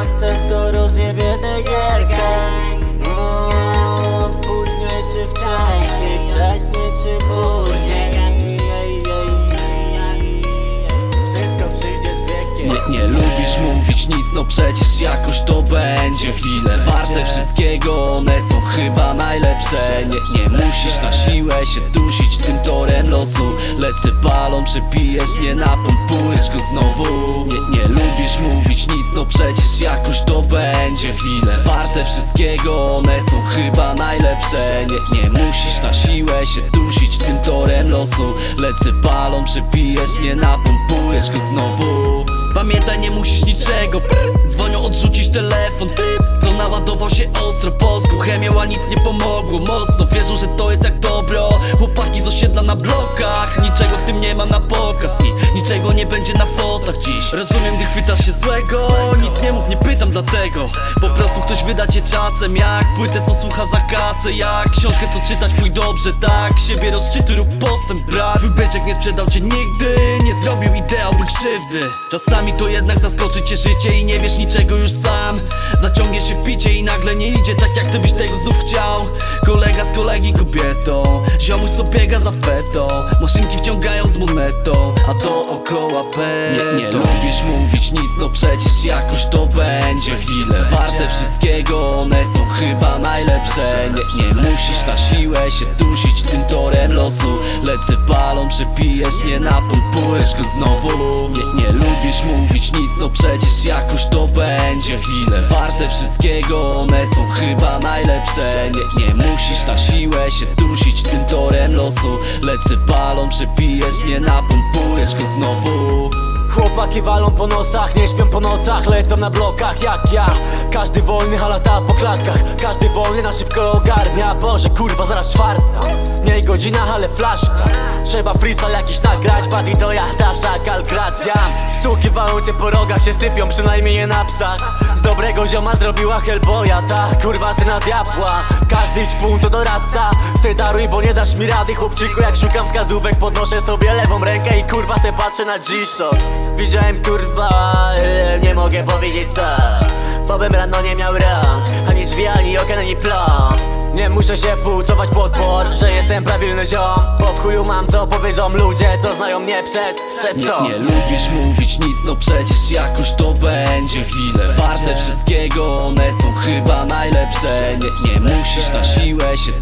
akcent to rozjebie tę gierkę. Mm, Później czy wcześniej, wcześniej czy później. Wszystko przyjdzie z wiekiem. Nie, nie lubisz mówić nic, no przecież jakoś to będzie Chwile warte wszystkiego, one są chyba najlepsze Nie, nie musisz na siłę się dusić tym torem losu. Lecz ty balon przepijesz, nie napompujesz go znowu. Nie, nie lubisz mówić nic, no przecież jakoś to będzie. Chwile warte wszystkiego, one są chyba najlepsze. Nie, nie musisz na siłę się dusić tym torem losu. Lecz ty balon przepijesz, nie napompujesz go znowu. Pamiętaj, nie musisz niczego. Prr. Dzwonią odrzucić telefon. Typ, co naładował się ostro Polsku chemią, a nic nie pomogło Mocno. Wierzą, że to jest jak dobro. Chłopaki z osiedla na blokach. Niczego w tym nie ma na pokaz I niczego nie będzie na fotach dziś. Rozumiem, gdy chwytasz się złego. Nic nie mów, nie pytam dlatego. Po prostu ktoś wyda cię czasem. Jak płytę, co słuchasz za kasę. Jak książkę, co czytać twój dobrze. Tak, siebie rozczytuj lub postęp brak Twój byczek nie sprzedał cię nigdy. Nie zrobił ideał, by krzywdy. Czasami to jednak zaskoczy cię życie I nie wiesz niczego już sam Zaciągniesz się w picie i nagle nie idzie Tak jak tego znów chciał. Kolega z kolegi kobietą Ziomuś co biega za fetą. Maszynki wciągają z monetą A to okoła petą Nie, nie lubisz mówić nic, no przecież jakoś to będzie Chwile warte wszystkiego, one są chyba najlepsze. Nie, nie musisz na siłę się dusić tym torem losu. Lecz ty balon przepijesz, nie napompujesz go znowu. Nie, nie lubisz mówić nic, no przecież jakoś to będzie Chwile warte wszystkiego, one są chyba najlepsze Nie, musisz na siłę się dusić tym torem losu. Lecz ty balon przepijesz, nie napompujesz go znowu Chłopaki walą po nosach, nie śpią po nocach Lecą na blokach jak ja. Każdy wolny, halata po klatkach Każdy wolny na szybko ogarnia. Boże kurwa, zaraz czwarta Nie godzina, ale flaszka. Trzeba freestyle jakiś nagrać Buddy to ja, ta szakal gradiam Suki walą cię po rogach, się sypią Przynajmniej nie na psach. Z dobrego zioma zrobiła Hellboya Ta kurwa syna diabła. Każdy ćpun to doradca. Se daruj, bo nie dasz mi rady Chłopczyku, jak szukam wskazówek Podnoszę sobie lewą rękę i kurwa se patrzę na G-Shock Widziałem kurwa, nie mogę powiedzieć co. Bo bym rano nie miał rąk Ani drzwi, ani okien, ani plon Nie muszę się płucować pod por Że jestem prawilny ziom. Bo w chuju mam co powiedzą ludzie Co znają mnie przez, przez Nie, co nie lubisz mówić nic, no przecież jakoś to będzie Chwile warte wszystkiego, one są chyba najlepsze. Nie, nie musisz na siłę się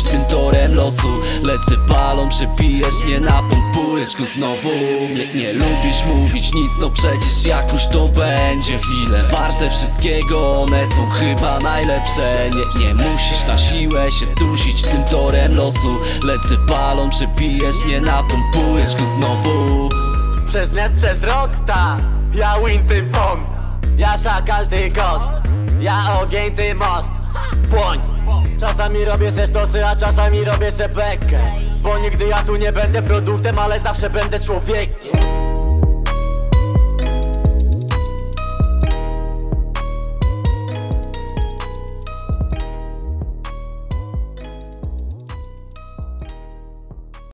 dusić tym torem losu. Lecz ty balon przepijesz, nie napompujesz go znowu. Nie, nie lubisz mówić nic, no przecież jakoś to będzie Chwile warte wszystkiego, one są chyba najlepsze. Nie, nie musisz na siłę się dusić tym torem losu. Lecz ty balon przepijesz, nie napompujesz go znowu. Przez net, przez rok, ta Ja win, ty won Ja szakal, ty god Ja ogień, ty most Płoń. Czasami robię se stosy, a czasami robię se bekę. Bo nigdy ja tu nie będę produktem, ale zawsze będę człowiekiem